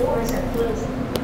stores are closing.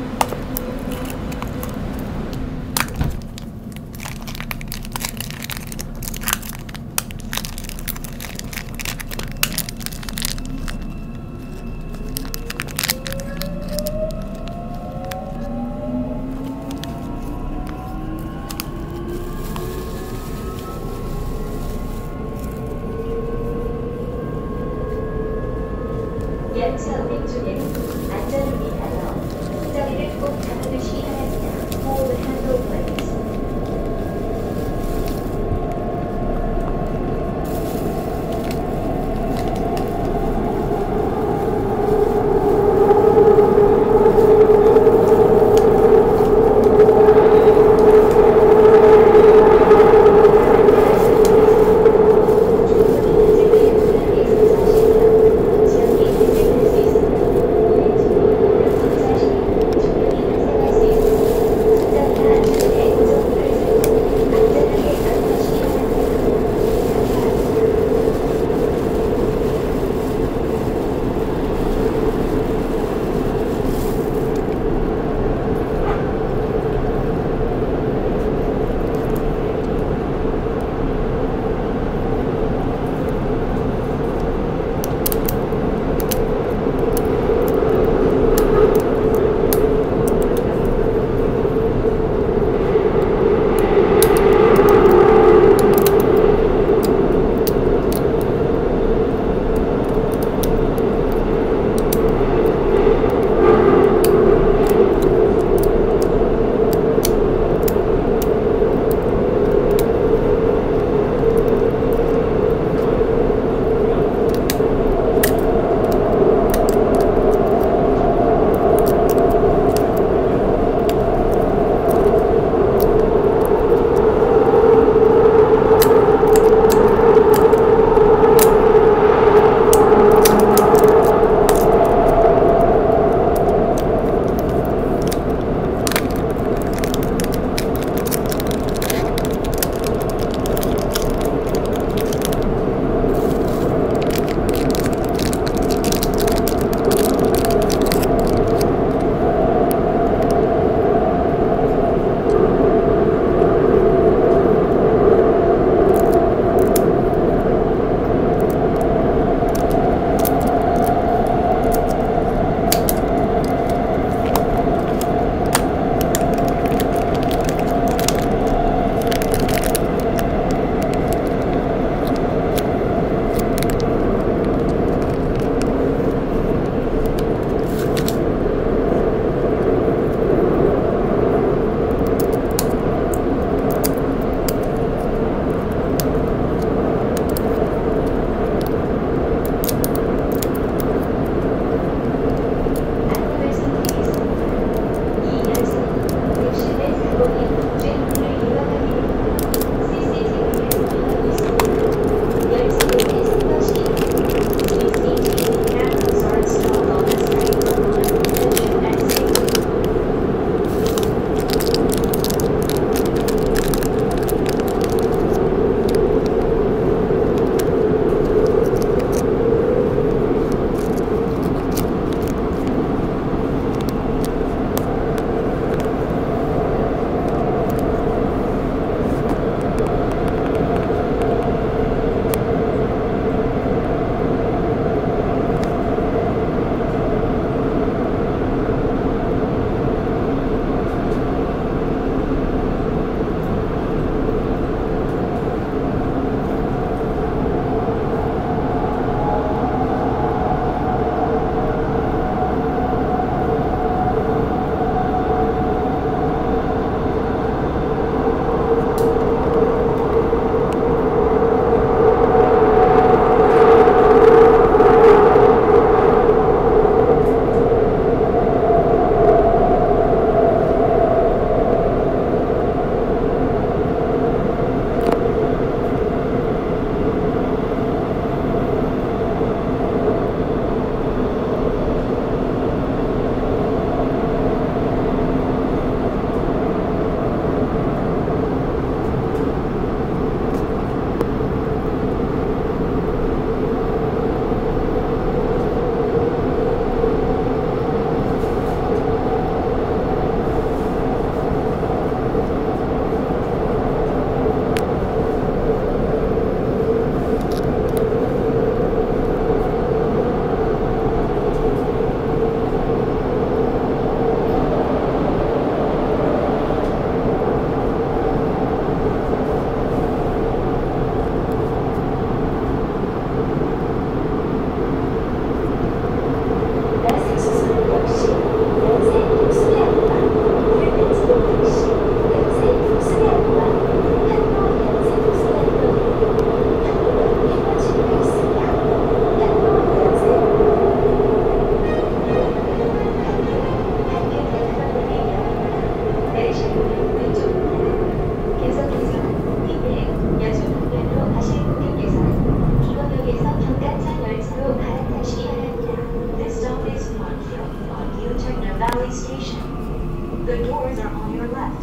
doors are on your left.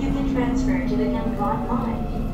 You can transfer to the Camelot line.